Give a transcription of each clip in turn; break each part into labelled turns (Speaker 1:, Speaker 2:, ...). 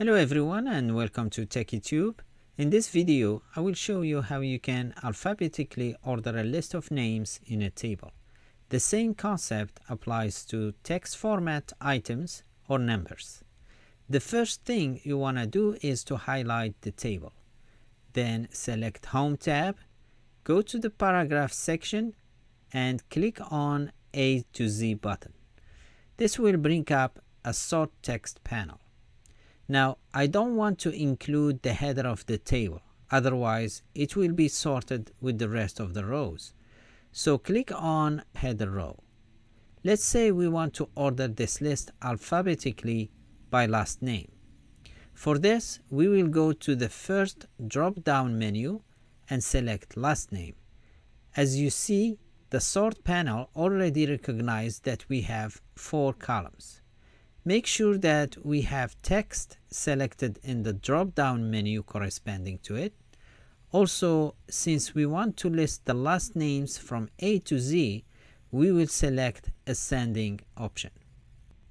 Speaker 1: Hello everyone and welcome to Techi Tube. In this video, I will show you how you can alphabetically order a list of names in a table. The same concept applies to text format items or numbers. The first thing you want to do is to highlight the table. Then select Home tab, go to the paragraph section and click on A to Z button. This will bring up a sort text panel. Now, I don't want to include the header of the table, otherwise it will be sorted with the rest of the rows. So click on header row. Let's say we want to order this list alphabetically by last name. For this, we will go to the first drop-down menu and select last name. As you see, the sort panel already recognized that we have four columns. Make sure that we have text selected in the drop-down menu corresponding to it. Also, since we want to list the last names from A to Z, we will select ascending option.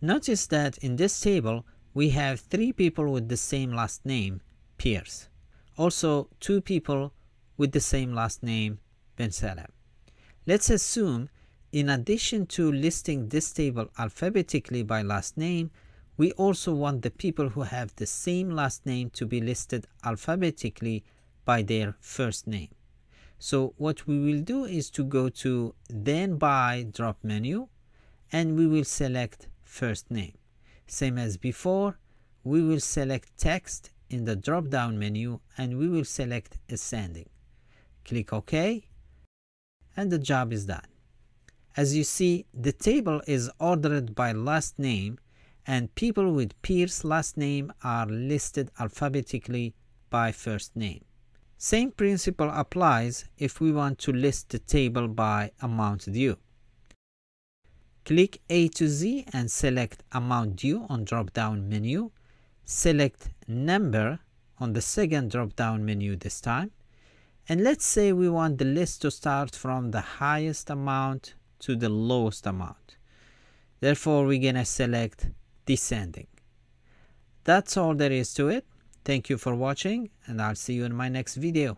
Speaker 1: Notice that in this table, we have three people with the same last name, Pierce. Also, two people with the same last name, Ben Salem. Let's assume in addition to listing this table alphabetically by last name, we also want the people who have the same last name to be listed alphabetically by their first name. So what we will do is to go to then by drop menu and we will select first name. Same as before, we will select text in the drop down menu and we will select ascending. Click OK and the job is done. As you see, the table is ordered by last name and people with Pierce last name are listed alphabetically by first name. Same principle applies if we want to list the table by amount due. Click A to Z and select amount due on drop down menu. Select number on the second drop down menu this time. And let's say we want the list to start from the highest amount to the lowest amount. Therefore, we're to select descending. That's all there is to it. Thank you for watching and I'll see you in my next video.